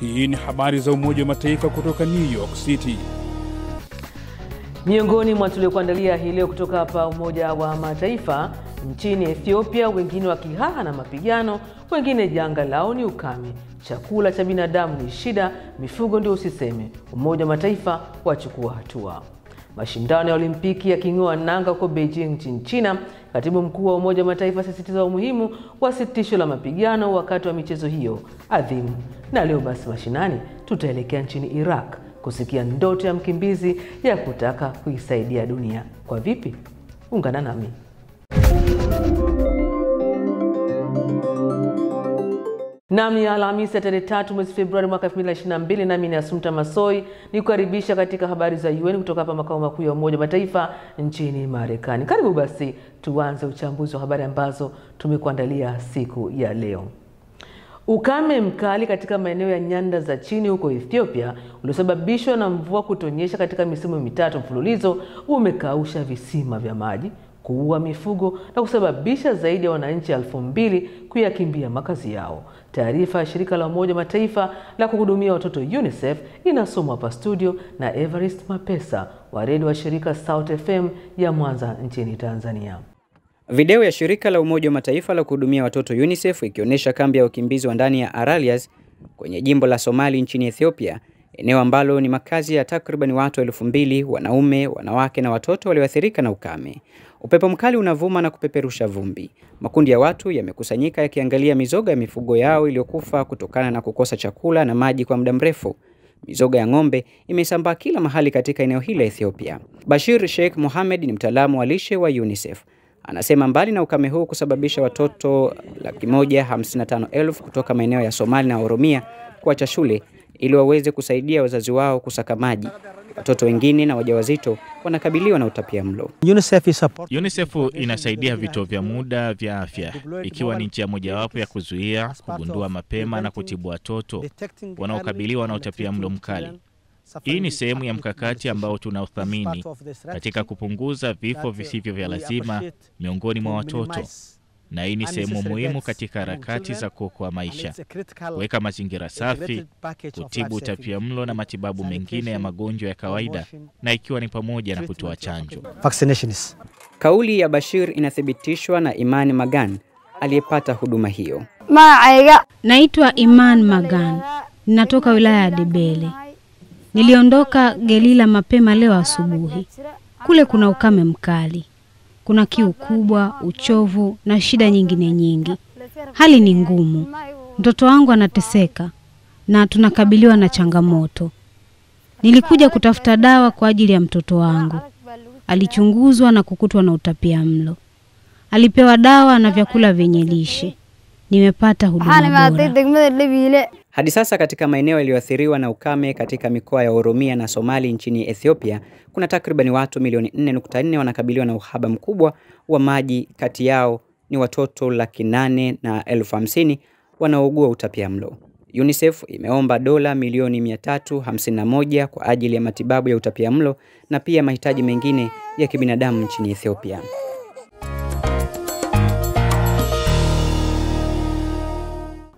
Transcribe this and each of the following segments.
Hii ni habari za Umoja wa Mataifa kutoka New York City. Miongoni mwa tuliokuandalia hii leo kutoka hapa Umoja wa Mataifa, nchini Ethiopia wengine wakihaha na mapigano, wengine janga lao ni ukame, chakula cha binadamu ni shida, mifugo ndio usiseme. Umoja wa Mataifa wachukua hatua. Mashindano ya Olimpiki yaking'oa nanga huko Beijing nchini China. Katibu mkuu wa Umoja wa Mataifa asisitiza umuhimu wa sitisho la mapigano wakati wa michezo hiyo adhimu. Na leo basi mashinani, tutaelekea nchini Iraq kusikia ndoto ya mkimbizi ya kutaka kuisaidia dunia. Kwa vipi? Ungana nami. Nami ya Alhamisi ya tarehe tatu mwezi Februari mwaka 2022, nami ni Asumta Masoi ni kukaribisha katika habari za UN kutoka hapa makao makuu ya Umoja wa Mataifa nchini Marekani. Karibu basi tuanze uchambuzi wa habari ambazo tumekuandalia siku ya leo. Ukame mkali katika maeneo ya nyanda za chini huko Ethiopia uliosababishwa na mvua kutonyesha katika misimu mitatu mfululizo umekausha visima vya maji, kuua mifugo na kusababisha zaidi ya wananchi elfu mbili kuyakimbia makazi yao. Taarifa ya shirika la Umoja Mataifa la kuhudumia watoto UNICEF inasomwa hapa studio na Everest Mapesa wa redio wa shirika South FM ya Mwanza nchini Tanzania. Video ya shirika la Umoja wa Mataifa la kuhudumia watoto UNICEF ikionyesha kambi ya wakimbizi wa ndani ya Aralias kwenye jimbo la Somali nchini Ethiopia, eneo ambalo ni makazi ya takriban watu elfu mbili, wanaume, wanawake na watoto walioathirika na ukame. Upepo mkali unavuma na kupeperusha vumbi. Makundi ya watu yamekusanyika yakiangalia mizoga ya mifugo yao iliyokufa kutokana na kukosa chakula na maji kwa muda mrefu. Mizoga ya ng'ombe imesambaa kila mahali katika eneo hili la Ethiopia. Bashir Sheikh Mohamed ni mtaalamu wa lishe wa UNICEF. Anasema mbali na ukame huu kusababisha watoto laki moja hamsini na tano elfu kutoka maeneo ya Somali na Oromia kuacha shule ili waweze kusaidia wazazi wao kusaka maji, watoto wengine na wajawazito wanakabiliwa na utapiamlo. UNICEF inasaidia vituo vya muda vya afya ikiwa ni njia mojawapo ya kuzuia, kugundua mapema na kutibu watoto wanaokabiliwa na utapia mlo mkali. Hii ni sehemu ya mkakati ambao tunaothamini katika kupunguza vifo visivyo vya lazima miongoni mwa watoto, na hii ni sehemu muhimu katika harakati za kuokoa maisha, kuweka mazingira safi, kutibu utapia mlo na matibabu mengine ya magonjwa ya kawaida, na ikiwa ni pamoja na kutoa chanjo. Kauli ya Bashir inathibitishwa na iman Magan aliyepata huduma hiyo. Naitwa Iman Magan, ninatoka wilaya ya Debele. Niliondoka Gelila mapema leo asubuhi. Kule kuna ukame mkali, kuna kiu kubwa, uchovu na shida nyingine nyingi. Hali ni ngumu, mtoto wangu anateseka na tunakabiliwa na changamoto. Nilikuja kutafuta dawa kwa ajili ya mtoto wangu. Alichunguzwa na kukutwa na utapia mlo. Alipewa dawa na vyakula vyenye lishe. Nimepata huduma bora. Hadi sasa katika maeneo yaliyoathiriwa na ukame katika mikoa ya Oromia na Somali nchini Ethiopia, kuna takriban watu milioni 4.4 wanakabiliwa na uhaba mkubwa wa maji. Kati yao ni watoto laki nane na elfu hamsini wanaougua utapiamlo. UNICEF imeomba dola milioni 351 kwa ajili ya matibabu ya utapia mlo na pia mahitaji mengine ya kibinadamu nchini Ethiopia.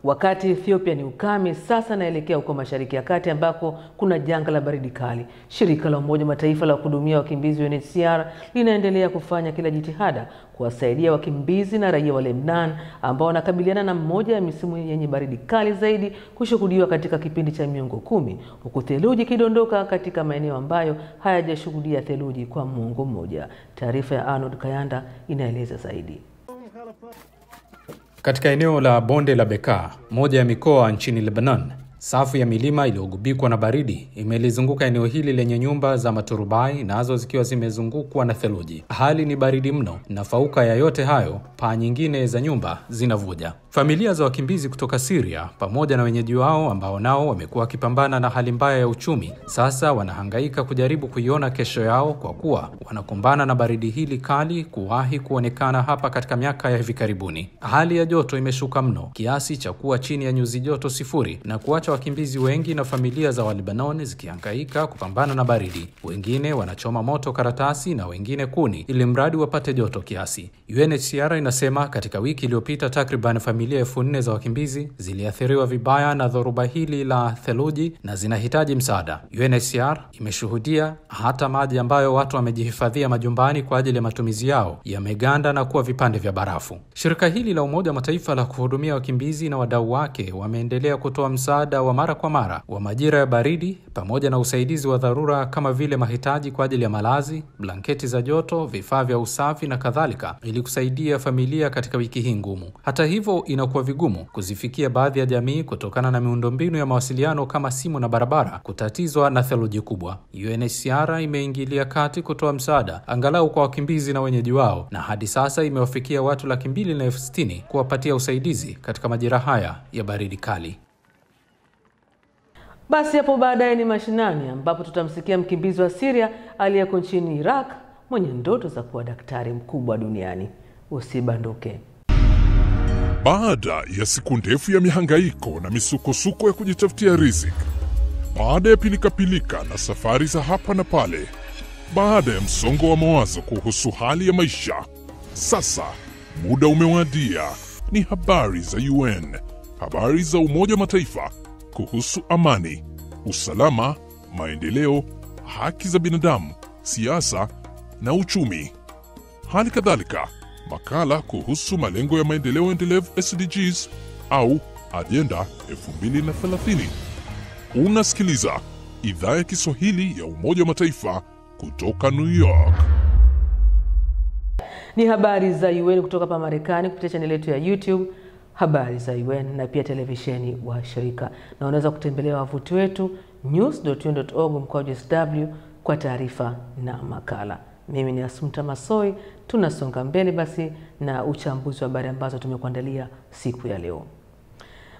Wakati Ethiopia ni ukame, sasa naelekea huko Mashariki ya Kati ambako kuna janga la baridi kali. Shirika la Umoja Mataifa la kuhudumia wakimbizi UNHCR linaendelea kufanya kila jitihada kuwasaidia wakimbizi na raia wa Lebanon ambao wanakabiliana na mmoja ya misimu yenye baridi kali zaidi kushuhudiwa katika kipindi cha miongo kumi, huku theluji ikidondoka katika maeneo ambayo hayajashuhudia theluji kwa muongo mmoja. Taarifa ya Arnold Kayanda inaeleza zaidi. Katika eneo la bonde la Bekaa, moja ya mikoa nchini Lebanon, safu ya milima iliyogubikwa na baridi imelizunguka eneo hili lenye nyumba za maturubai, nazo zikiwa zimezungukwa na theluji. Hali ni baridi mno, na fauka ya yote hayo, paa nyingine za nyumba zinavuja. Familia za wakimbizi kutoka Syria pamoja na wenyeji wao ambao nao wamekuwa wakipambana na hali mbaya ya uchumi, sasa wanahangaika kujaribu kuiona kesho yao, kwa kuwa wanakumbana na baridi hili kali kuwahi kuonekana hapa katika miaka ya hivi karibuni. Hali ya joto imeshuka mno kiasi cha kuwa chini ya nyuzi joto sifuri na kuacha wakimbizi wengi na familia za walibanoni zikiangaika kupambana na baridi. Wengine wanachoma moto karatasi na wengine kuni, ili mradi wapate joto kiasi. UNHCR inasema katika wiki iliyopita takriban familia elfu nne za wakimbizi ziliathiriwa vibaya na dhoruba hili la theluji na zinahitaji msaada. UNHCR imeshuhudia hata maji ambayo watu wamejihifadhia majumbani kwa ajili ya matumizi yao yameganda na kuwa vipande vya barafu. Shirika hili la Umoja wa Mataifa la kuhudumia wakimbizi na wadau wake wameendelea kutoa msaada wa mara kwa mara wa majira ya baridi pamoja na usaidizi wa dharura kama vile mahitaji kwa ajili ya malazi, blanketi za joto, vifaa vya usafi na kadhalika, ili kusaidia familia katika wiki hii ngumu. Hata hivyo, inakuwa vigumu kuzifikia baadhi ya jamii kutokana na miundombinu ya mawasiliano kama simu na barabara kutatizwa na theluji kubwa. UNHCR imeingilia kati kutoa msaada angalau kwa wakimbizi na wenyeji wao, na hadi sasa imewafikia watu laki mbili na elfu sitini kuwapatia usaidizi katika majira haya ya baridi kali. Basi hapo baadaye ni mashinani, ambapo tutamsikia mkimbizi wa Syria aliyeko nchini Iraq mwenye ndoto za kuwa daktari mkubwa duniani. Usibanduke. Baada ya siku ndefu ya mihangaiko na misukosuko ya kujitafutia riziki, baada ya pilikapilika na safari za hapa na pale, baada ya msongo wa mawazo kuhusu hali ya maisha, sasa muda umewadia. Ni habari za UN, habari za Umoja wa Mataifa kuhusu amani, usalama, maendeleo, haki za binadamu, siasa na uchumi. Hali kadhalika makala kuhusu malengo ya maendeleo endelevu SDGs au ajenda 2030. Unasikiliza idhaa ya Kiswahili ya Umoja wa Mataifa kutoka New York. Ni habari za UN kutoka hapa Marekani kupitia chaneli yetu ya YouTube habari za UN na pia televisheni wa shirika, na unaweza kutembelea wavuti wetu news.un.org mkwaju sw kwa taarifa na makala. Mimi ni Asumta Masoi. Tunasonga mbele basi na uchambuzi wa habari ambazo tumekuandalia siku ya leo.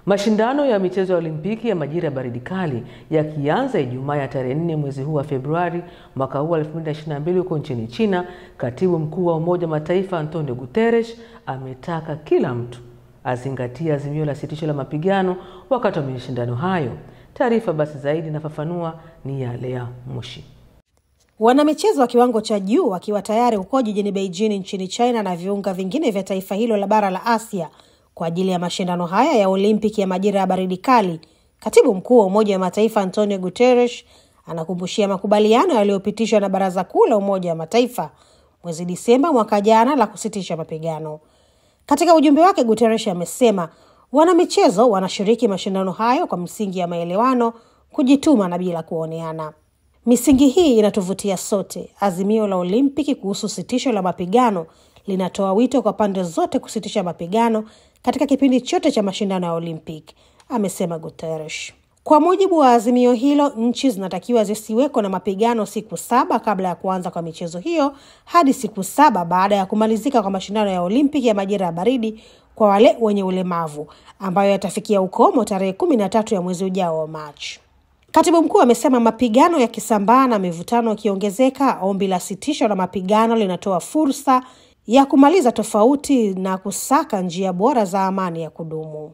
Mashindano ya michezo ya Olimpiki ya majira ya baridi kali yakianza Ijumaa ya tarehe nne mwezi huu wa Februari mwaka huu 2022 huko nchini China, katibu mkuu wa Umoja wa Mataifa Antonio Guterres ametaka kila mtu azingatie azimio la sitisho la mapigano wakati wa mashindano hayo. Taarifa basi zaidi inafafanua ni ya Lea Mushi. Wanamichezo wa kiwango cha juu wakiwa tayari huko jijini Beijing nchini China na viunga vingine vya taifa hilo la bara la Asia kwa ajili ya mashindano haya ya Olimpiki ya majira ya baridi kali. Katibu mkuu wa Umoja wa Mataifa Antonio Guterres anakumbushia makubaliano yaliyopitishwa na Baraza Kuu la Umoja wa Mataifa mwezi Disemba mwaka jana la kusitisha mapigano. Katika ujumbe wake, Guterres amesema wanamichezo wanashiriki mashindano hayo kwa msingi ya maelewano, kujituma na bila kuoneana. Misingi hii inatuvutia sote. Azimio la Olimpiki kuhusu sitisho la mapigano linatoa wito kwa pande zote kusitisha mapigano katika kipindi chote cha mashindano ya Olimpiki, amesema Guterres. Kwa mujibu wa azimio hilo, nchi zinatakiwa zisiweko na mapigano siku saba kabla ya kuanza kwa michezo hiyo hadi siku saba baada ya kumalizika kwa mashindano ya Olimpiki ya majira ya baridi kwa wale wenye ulemavu ambayo yatafikia ukomo tarehe kumi na tatu ya mwezi ujao wa Machi. Katibu mkuu amesema mapigano yakisambaa na mivutano ikiongezeka, ombi la sitisho la mapigano linatoa fursa ya kumaliza tofauti na kusaka njia bora za amani ya kudumu.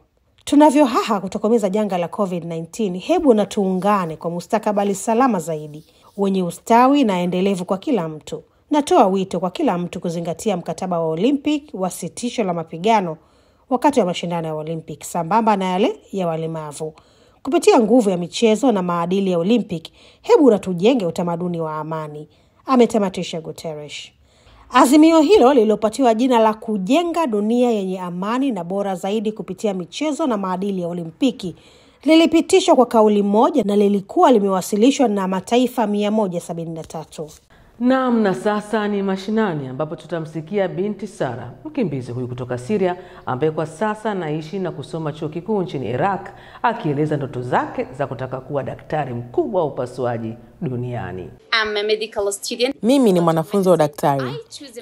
Tunavyohaha kutokomeza janga la COVID-19, hebu na tuungane kwa mustakabali salama zaidi wenye ustawi na endelevu kwa kila mtu. Natoa wito kwa kila mtu kuzingatia mkataba wa Olympic wa sitisho la mapigano wakati wa mashindano ya Olympic sambamba na yale ya walemavu. Kupitia nguvu ya michezo na maadili ya Olympic, hebu na tujenge utamaduni wa amani, ametamatisha Guterres. Azimio hilo lililopatiwa jina la kujenga dunia yenye amani na bora zaidi kupitia michezo na maadili ya Olimpiki lilipitishwa kwa kauli moja na lilikuwa limewasilishwa na mataifa 173. Naam, na sasa ni mashinani ambapo tutamsikia binti Sara, mkimbizi huyu kutoka siria ambaye kwa sasa anaishi na kusoma chuo kikuu nchini Iraq, akieleza ndoto zake za kutaka kuwa daktari mkubwa wa upasuaji duniani. Mimi ni mwanafunzi wa udaktari.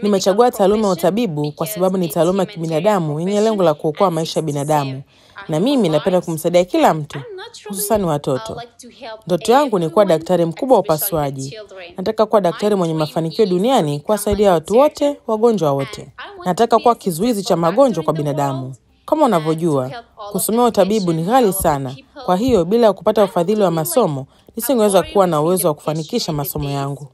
Nimechagua taaluma ya utabibu kwa sababu ni taaluma ya kibinadamu yenye lengo la kuokoa maisha ya binadamu, na mimi napenda kumsaidia kila mtu, hususani watoto. Ndoto yangu ni kuwa daktari mkubwa wa upasuaji. Nataka kuwa daktari mwenye mafanikio duniani, kuwasaidia watu wote, wagonjwa wote. Nataka kuwa kizuizi cha magonjwa kwa binadamu. Kama unavyojua, kusomea utabibu ni ghali sana. Kwa hiyo bila ya kupata ufadhili wa masomo, nisingeweza kuwa na uwezo wa kufanikisha masomo yangu.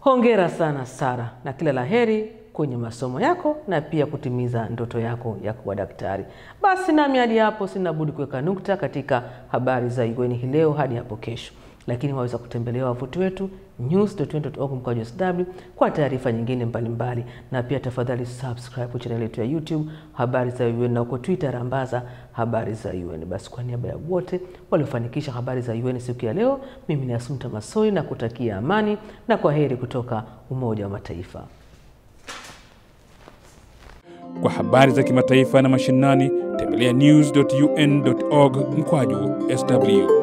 Hongera sana Sara, na kila la heri kwenye masomo yako na pia kutimiza ndoto yako ya kuwa daktari. Basi nami hadi hapo sina budi kuweka nukta katika habari za Igweni hii leo hadi hapo kesho, lakini waweza kutembelea wavuti wetu news.un.org mkwaju sw kwa taarifa nyingine mbalimbali mbali. Na pia tafadhali subscribe channel yetu ya YouTube habari za UN na huko Twitter rambaza habari za UN. Basi kwa niaba ya wote waliofanikisha habari za UN siku ya leo, mimi ni Asumta Masoi na kutakia amani na kwa heri kutoka Umoja wa Mataifa. Kwa habari za kimataifa na mashinani, tembelea news.un.org mkwaju sw.